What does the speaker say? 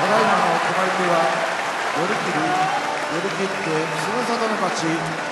ただいまの決まり手は寄り切り寄り切ってす里さの勝ち。